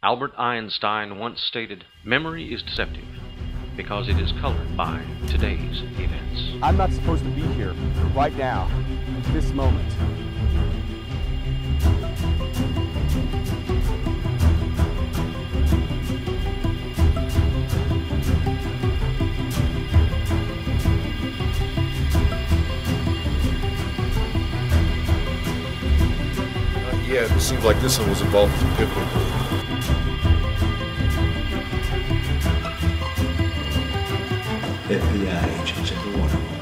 Albert Einstein once stated, Memory is deceptive because it is colored by today's events. I'm not supposed to be here right now, at this moment. Yeah, it seems like this one was involved with pivotal. FBI agents in the.